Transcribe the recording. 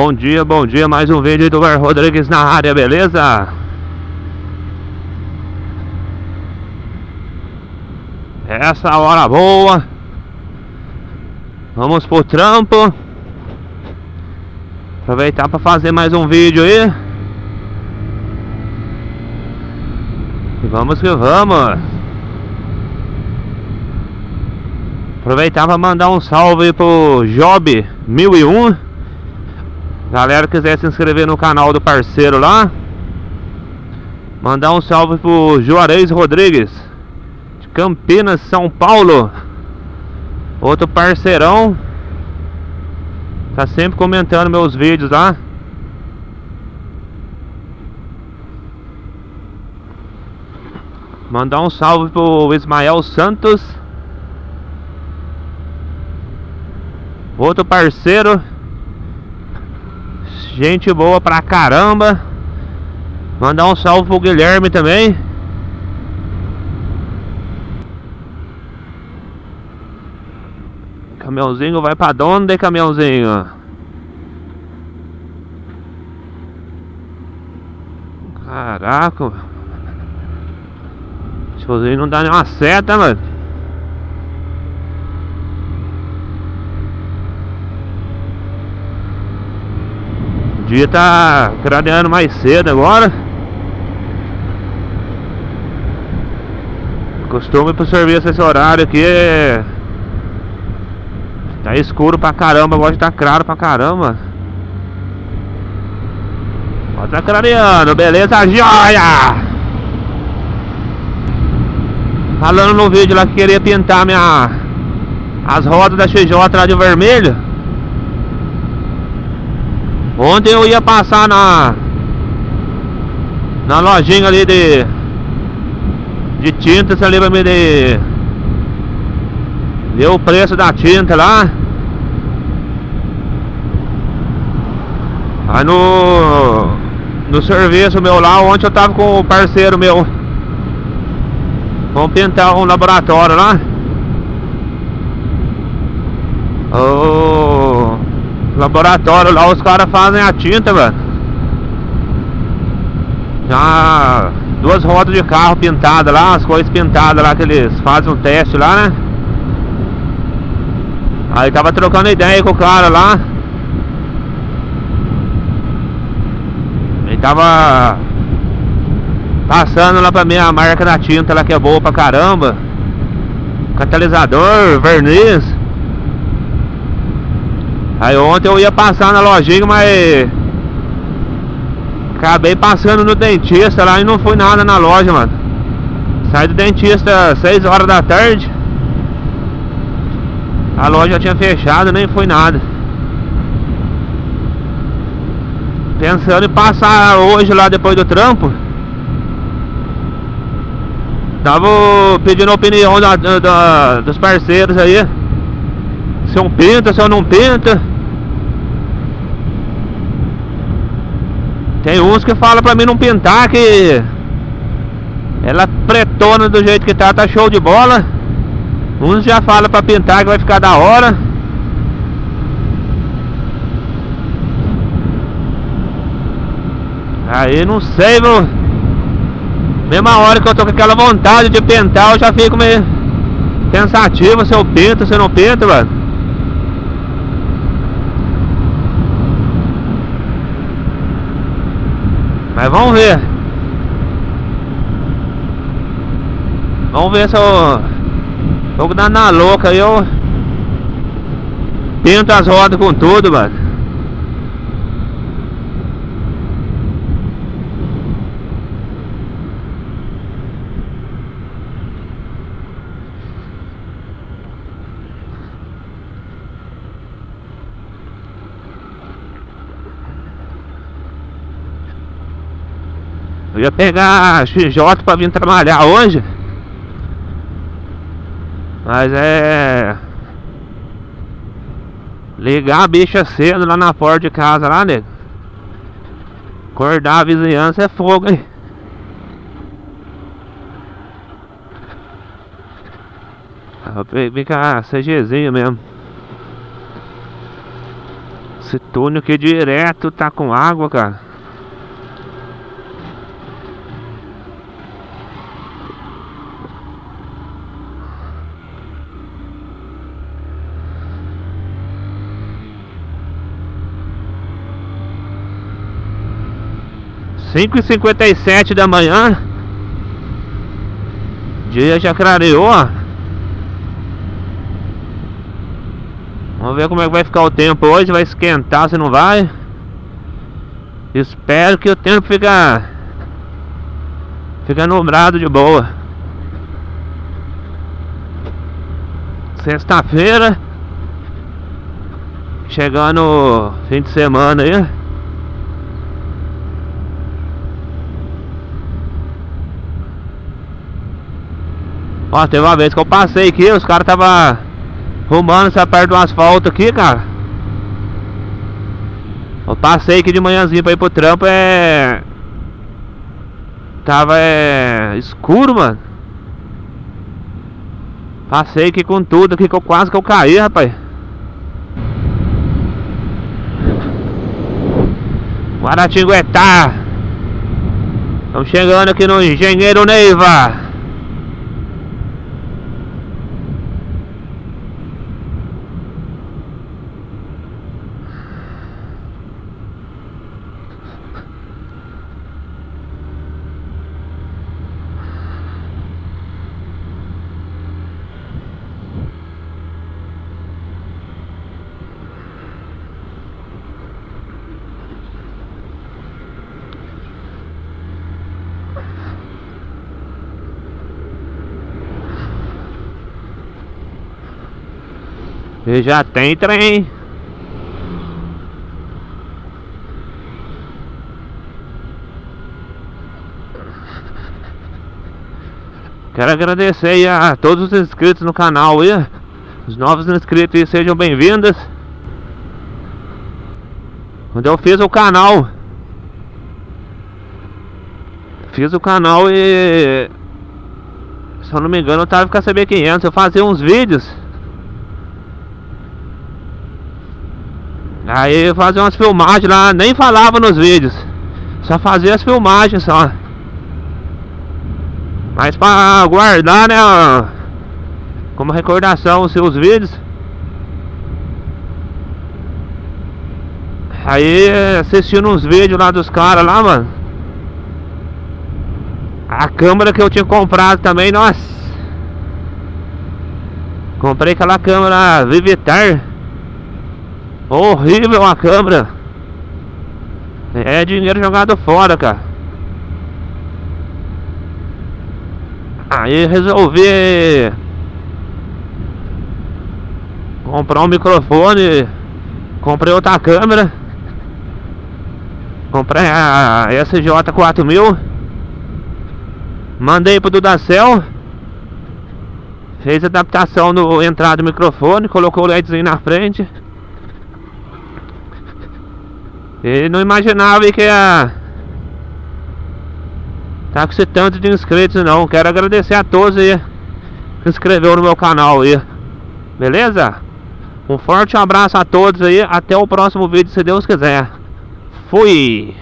Bom dia, bom dia, mais um vídeo do Bar Rodrigues na área, beleza? Essa hora boa. Vamos pro trampo. Aproveitar para fazer mais um vídeo aí. E vamos que vamos. Aproveitar para mandar um salve pro Job 1001 Galera quiser se inscrever no canal do parceiro lá Mandar um salve pro Juarez Rodrigues De Campinas, São Paulo. Outro parceirão. Tá sempre comentando meus vídeos lá. Mandar um salve pro Ismael Santos. Outro parceiro Gente boa pra caramba. Mandar um salve pro Guilherme também. Caminhãozinho vai pra onde, caminhãozinho? Caraca. Tiozinho não dá nenhuma seta, mano. Dia tá craneando mais cedo agora. Costume pro serviço esse horário aqui é... Tá escuro pra caramba, agora tá claro pra caramba. Ó, tá craneando, beleza, joia! Falando no vídeo lá que queria pintar minha... As rodas da XJ lá de vermelho Ontem eu ia passar na Na lojinha ali de De tinta, você lembra me de Deu o preço da tinta lá? Aí no No serviço meu lá, ontem eu tava com o parceiro meu Vamos pintar um laboratório lá. Oh Laboratório lá os caras fazem a tinta, velho. Já duas rodas de carro pintadas lá, as coisas pintadas lá que eles fazem um teste lá, né? Aí tava trocando ideia com o cara lá. Ele tava passando lá pra mim a marca da tinta lá que é boa pra caramba. Catalisador, verniz. Aí ontem eu ia passar na lojinha, mas acabei passando no dentista lá e não fui nada na loja, mano. Saí do dentista às 6 horas da tarde. A loja já tinha fechado, nem foi nada. Pensando em passar hoje lá depois do trampo. Tava pedindo opinião da, da, dos parceiros aí. Se eu pinta, se eu não pinta. Tem uns que falam pra mim não pintar que ela pretona do jeito que tá, tá show de bola. Uns já falam pra pintar que vai ficar da hora. Aí não sei, meu. Mesma hora que eu tô com aquela vontade de pintar, eu já fico meio pensativo se eu pinto, se eu não pinto, mano. Mas vamos ver. Vamos ver se eu. Vou dar na louca aí eu. Pinto as rodas com tudo, mano. Eu ia pegar a XJ pra vir trabalhar hoje. Mas é. Ligar a bicha cedo lá na porta de casa lá, nego. Acordar a vizinhança é fogo, hein? Eu peguei com mesmo. Esse túnel aqui direto tá com água, cara. Cinco e cinquenta e sete da manhã. Dia já clareou Vamos ver como é que vai ficar o tempo hoje. Vai esquentar se não vai? Espero que o tempo fica Fica nublado de boa. Sexta-feira Chegando fim de semana aí Ó, teve uma vez que eu passei aqui, os caras tava arrumando essa parte do asfalto aqui, cara. Eu passei aqui de manhãzinho pra ir pro trampo, é... Tava, é... Escuro, mano. Passei aqui com tudo aqui, que eu quase que eu caí, rapaz. Guaratinguetá. Estamos chegando aqui no Engenheiro Neiva. E já tem trem. Quero agradecer a todos os inscritos no canal aí. Os novos inscritos sejam bem-vindos. Quando eu fiz o canal Fiz o canal e Se eu não me engano eu tava com a CB500 Eu fazia uns vídeos Aí fazia umas filmagens lá, nem falava nos vídeos. Só fazia as filmagens só. Mas pra guardar, né? Como recordação os seus vídeos. Aí assistindo uns vídeos lá dos caras lá, mano. A câmera que eu tinha comprado também, nossa. Comprei aquela câmera Vivitar. Horrível a câmera. É dinheiro jogado fora, cara. Aí resolvi comprar um microfone. Comprei outra câmera. Comprei a SJ4000. Mandei pro Dudacel. Fez adaptação no entrada do microfone, colocou o LEDzinho na frente. E não imaginava que ia tá com esse tanto de inscritos não. Quero agradecer a todos aí que inscreveu no meu canal aí. Beleza? Um forte abraço a todos aí. Até o próximo vídeo, se Deus quiser. Fui!